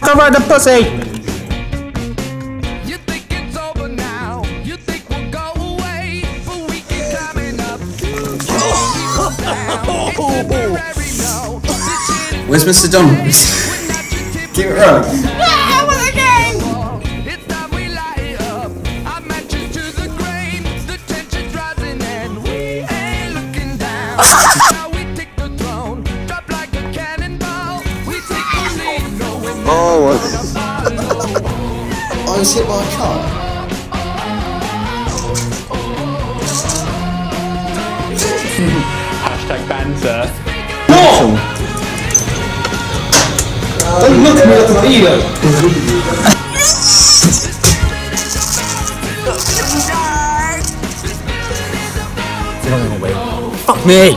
Cover the pussy! You think it's over now? You think Oh. I was hit by a car. Hashtag banter. Don't look at me like an idiot! Fuck me!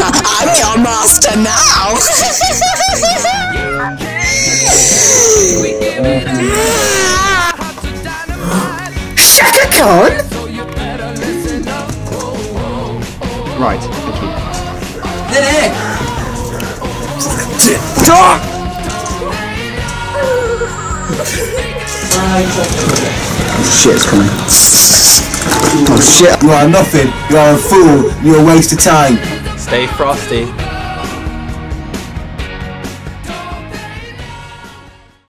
I'm your master now. Chaka Khan? Right, thank you. Shit, ah! It's coming. Oh shit, you are nothing. You are a fool. You're a waste of time. Stay frosty.